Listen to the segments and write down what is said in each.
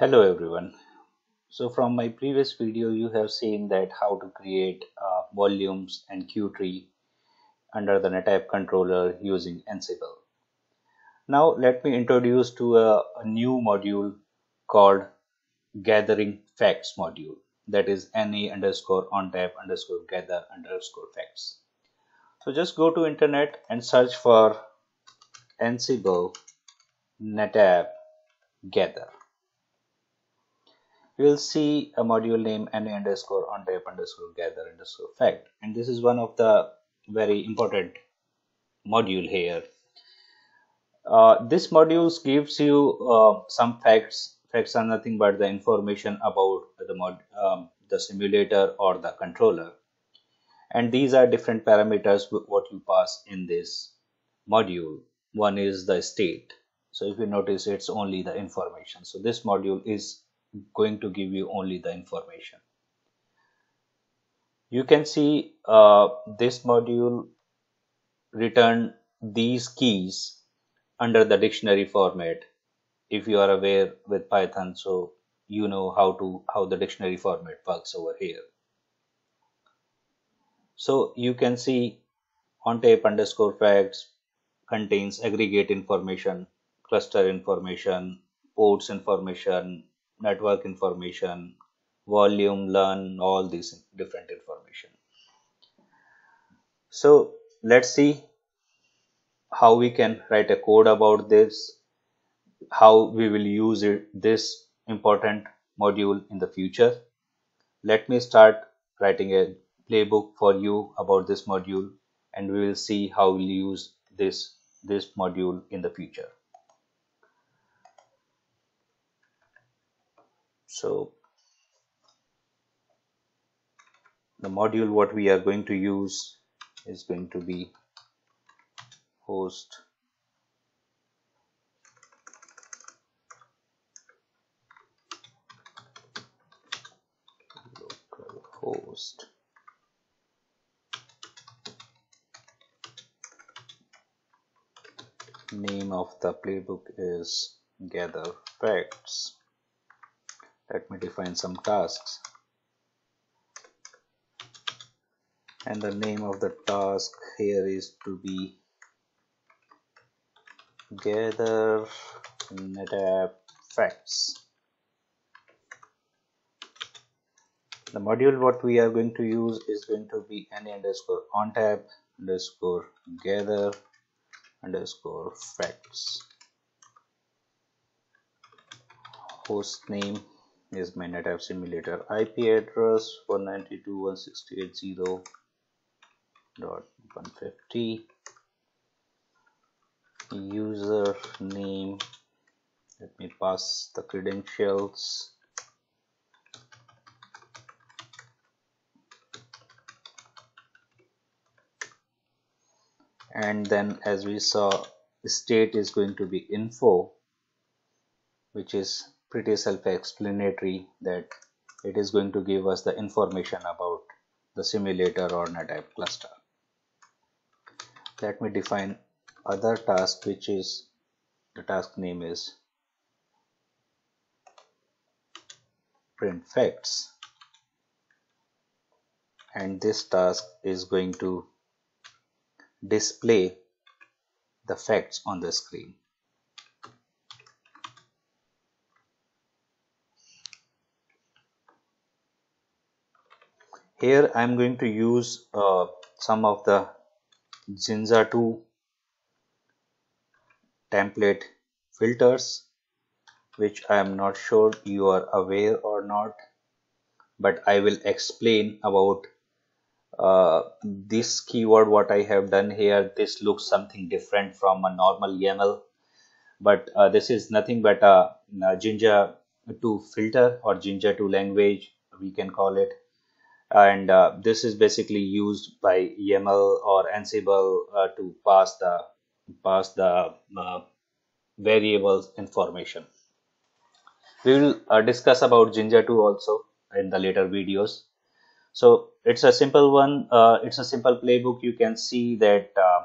Hello everyone. So from my previous video you have seen that how to create uh, volumes and qtree under the NetApp controller using Ansible. Now let me introduce to a, a new module called gathering facts module that is na underscore ontap underscore gather underscore facts. So just go to internet and search for Ansible NetApp gather you will see a module name na underscore ontap underscore gather underscore fact. And this is one of the very important module here. Uh, this module gives you uh, some facts. Facts are nothing but the information about the mod um, the simulator or the controller. And these are different parameters what you pass in this module. One is the state. So if you notice it's only the information. So this module is going to give you only the information. You can see uh, this module return these keys under the dictionary format if you are aware with Python so you know how to how the dictionary format works over here. So you can see ontap underscore facts contains aggregate information, cluster information, ports information, network information, volume, LUN, all these different information. So let's see how we can write a code about this, how we will use it, this important module in the future. Let me start writing a playbook for you about this module and we will see how we'll use this this module in the future. So the module what we are going to use is going to be host localhost name of the playbook is gather facts let me define some tasks. And the name of the task here is to be gather NetApp facts. The module what we are going to use is going to be na underscore ontap underscore gather underscore facts. Host name is my NetApp simulator. IP address 192.168.0.150 user name let me pass the credentials. And then as we saw state is going to be info which is pretty self-explanatory that it is going to give us the information about the simulator or NetApp cluster. Let me define other task which is the task name is print facts and this task is going to display the facts on the screen. Here I'm going to use uh, some of the Jinja 2 template filters which I am not sure you are aware or not but I will explain about uh, this keyword what I have done here. This looks something different from a normal YAML but uh, this is nothing but a, a Jinja 2 filter or Jinja 2 language we can call it and uh, this is basically used by YAML or Ansible uh, to pass the pass the uh, variables information. We will uh, discuss about Jinja 2 also in the later videos. So it's a simple one. Uh, it's a simple playbook. You can see that uh,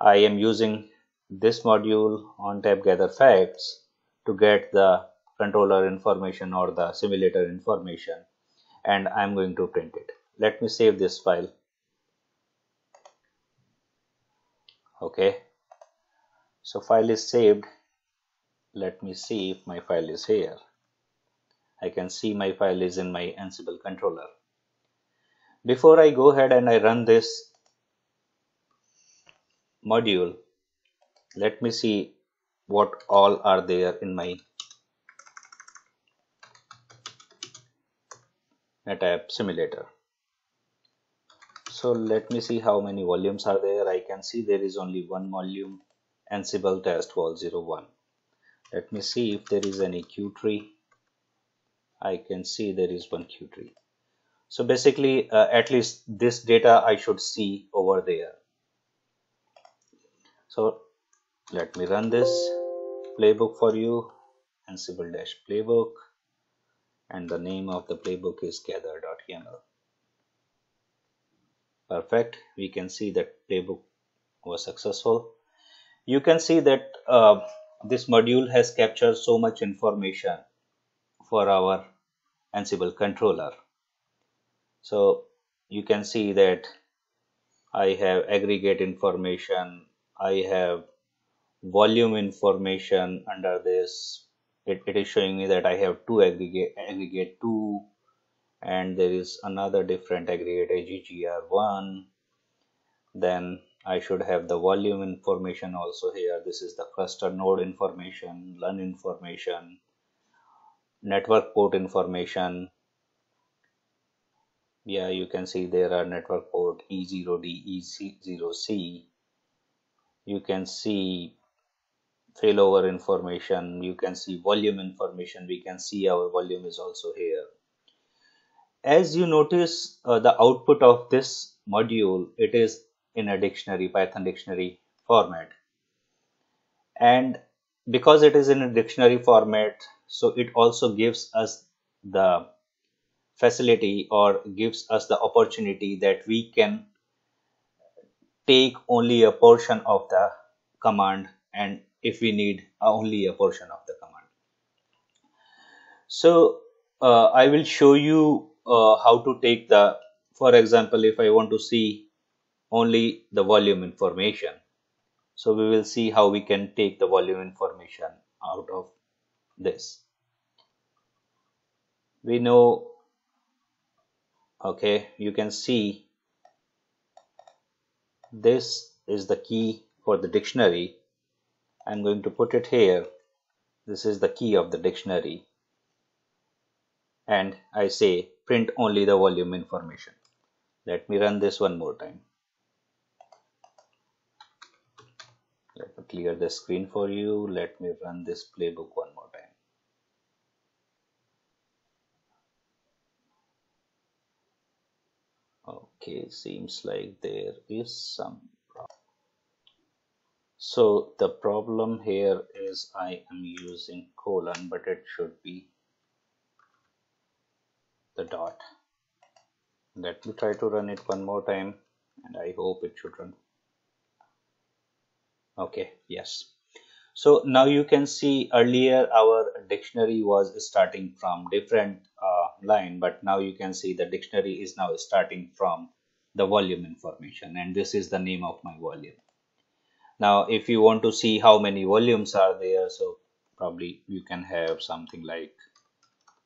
I am using this module ontap gather facts to get the controller information or the simulator information and I'm going to print it. Let me save this file. Okay, so file is saved. Let me see if my file is here. I can see my file is in my Ansible controller. Before I go ahead and I run this module, let me see what all are there in my NetApp simulator. So let me see how many volumes are there. I can see there is only one volume Ansible test vol 01. Let me see if there is any Q tree. I can see there is one Q tree. So basically uh, at least this data I should see over there. So let me run this playbook for you Ansible dash playbook and the name of the playbook is gather.yaml perfect. We can see that playbook was successful. You can see that uh, this module has captured so much information for our ansible controller. So you can see that I have aggregate information I have volume information under this it, it is showing me that I have two aggregate aggregate 2 and there is another different aggregate AGGR1 then I should have the volume information also here. This is the cluster node information LUN information network port information. Yeah you can see there are network port E0D E0C you can see failover information. You can see volume information. We can see our volume is also here. As you notice uh, the output of this module it is in a dictionary python dictionary format. And because it is in a dictionary format so it also gives us the facility or gives us the opportunity that we can take only a portion of the command and if we need only a portion of the command. So uh, I will show you uh, how to take the, for example, if I want to see only the volume information. So we will see how we can take the volume information out of this. We know, okay, you can see this is the key for the dictionary I'm going to put it here. This is the key of the dictionary. And I say print only the volume information. Let me run this one more time. Let me clear the screen for you. Let me run this playbook one more time. Okay, seems like there is some so the problem here is I am using colon but it should be the dot. Let me try to run it one more time and I hope it should run. Okay yes. So now you can see earlier our dictionary was starting from different uh, line but now you can see the dictionary is now starting from the volume information and this is the name of my volume now if you want to see how many volumes are there so probably you can have something like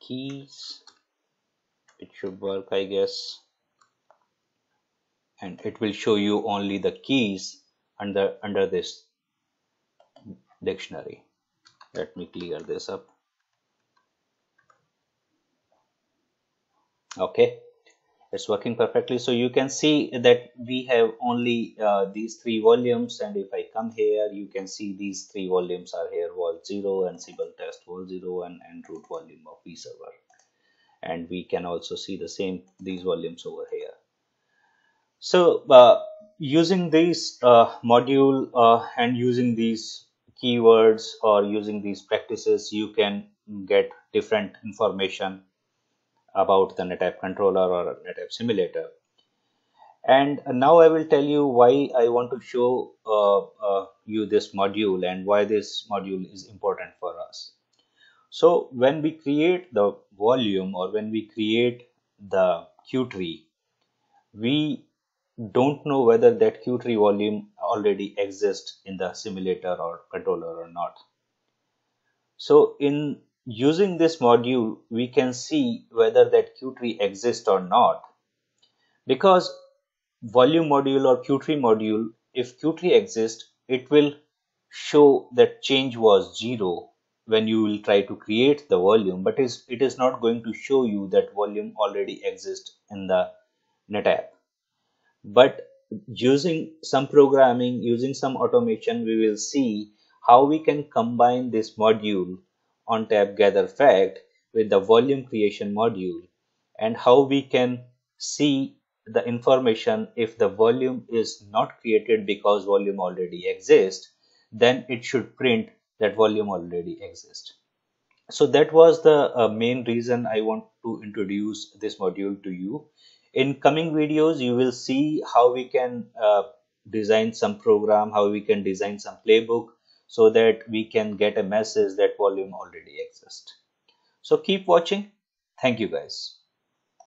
keys. It should work I guess. And it will show you only the keys under under this dictionary. Let me clear this up. Okay it's working perfectly. So you can see that we have only uh, these three volumes. And if I come here you can see these three volumes are here vol 0 and Ansible test vol 0 and, and root volume of vserver and we can also see the same these volumes over here. So uh, using this uh, module uh, and using these keywords or using these practices you can get different information about the NetApp controller or NetApp simulator. And now I will tell you why I want to show uh, uh, you this module and why this module is important for us. So when we create the volume or when we create the Q tree, we don't know whether that Q tree volume already exists in the simulator or controller or not. So in using this module, we can see whether that Q tree exists or not. Because volume module or Q tree module, if Q tree exists, it will show that change was zero when you will try to create the volume but it is not going to show you that volume already exists in the NetApp. But using some programming, using some automation, we will see how we can combine this module ONTAP gather fact with the volume creation module and how we can see the information if the volume is not created because volume already exists then it should print that volume already exists. So that was the uh, main reason I want to introduce this module to you. In coming videos, you will see how we can uh, design some program, how we can design some playbook so that we can get a message that volume already exists. So keep watching. Thank you guys.